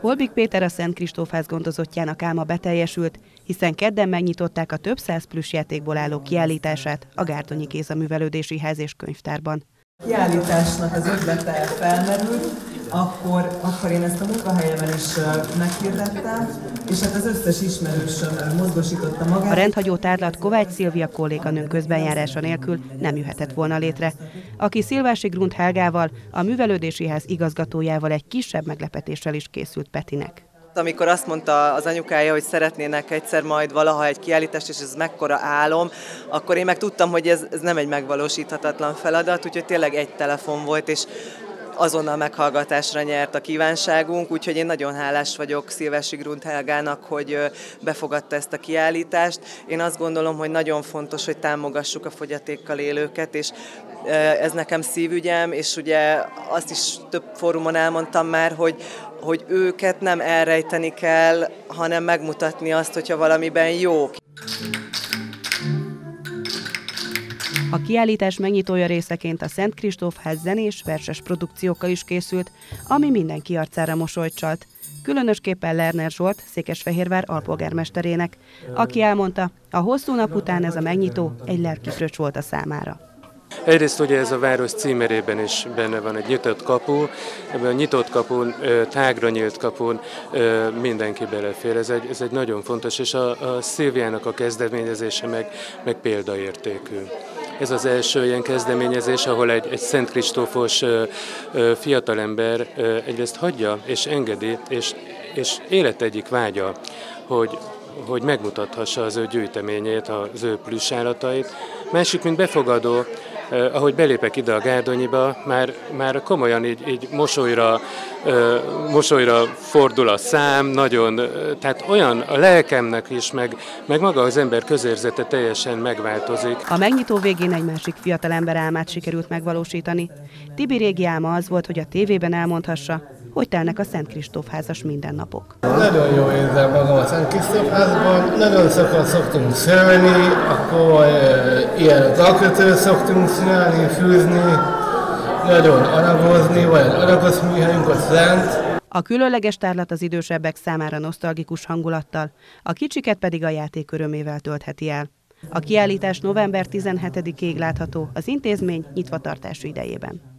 Holbik Péter a Szent Kristófház gondozottjának álma beteljesült, hiszen kedden megnyitották a több száz plusz játékból álló kiállítását a Gárdonyi Géza Művelődési Ház és Könyvtárban. Kiállításnak az ötlete felmerült, akkor, akkor én ezt a munkahelyemen is meghirdettem, és hát az összes ismerősöm mozgosította magát. A rendhagyó tárlat Kovács Szilvia kolléganőm közbenjárása nélkül nem jöhetett volna létre, aki Szilvási Grunt Helgával, a Művelődési Ház igazgatójával egy kisebb meglepetéssel is készült Petinek amikor azt mondta az anyukája, hogy szeretnének egyszer majd valaha egy kiállítást, és ez mekkora álom, akkor én meg tudtam, hogy ez, ez nem egy megvalósíthatatlan feladat, úgyhogy tényleg egy telefon volt, és azonnal meghallgatásra nyert a kívánságunk, úgyhogy én nagyon hálás vagyok Szilvesi Grunt Helgának, hogy befogadta ezt a kiállítást. Én azt gondolom, hogy nagyon fontos, hogy támogassuk a fogyatékkal élőket, és ez nekem szívügyem, és ugye azt is több fórumon elmondtam már, hogy, hogy őket nem elrejteni kell, hanem megmutatni azt, hogyha valamiben jók. A kiállítás megnyitója részeként a Szent Kristófház zenés, verses produkciókkal is készült, ami mindenki arcára mosolyt csalt. Különösképpen Lerner Zsolt, Székesfehérvár alpolgármesterének, aki elmondta, a hosszú nap után ez a megnyitó egy lelkifröcs volt a számára. Egyrészt ugye ez a város címerében is benne van egy nyitott kapu, ebben a nyitott kapun, tágra nyílt kapun mindenki belefér. Ez egy, ez egy nagyon fontos, és a, a Szilviának a kezdeményezése meg, meg példaértékű. Ez az első ilyen kezdeményezés, ahol egy, egy Szent Kristófos fiatalember egyrészt hagyja és engedi, és, és élet egyik vágya, hogy, hogy megmutathassa az ő gyűjteményét, az ő plüssállatait. Másik, mint befogadó, eh, ahogy belépek ide a Gárdonyiba, már, már komolyan így, így mosolyra, eh, mosolyra fordul a szám, nagyon, eh, tehát olyan a lelkemnek is, meg, meg maga az ember közérzete teljesen megváltozik. A megnyitó végén egy másik fiatalember álmát sikerült megvalósítani. Tibi régi álma az volt, hogy a tévében elmondhassa, hogy telnek a Szent Kristóf házas mindennapok. Nagyon jó érzem magam a Szent Kristóf házban, nagyon sokat szoktunk szőni, akkor ilyen dalkötőt szoktunk csinálni, fűzni, nagyon aragozni, vagy aragos műhelyünk a Szent. A különleges tárlat az idősebbek számára nosztalgikus hangulattal, a kicsiket pedig a játék örömével töltheti el. A kiállítás november 17-ig látható az intézmény nyitva tartási idejében.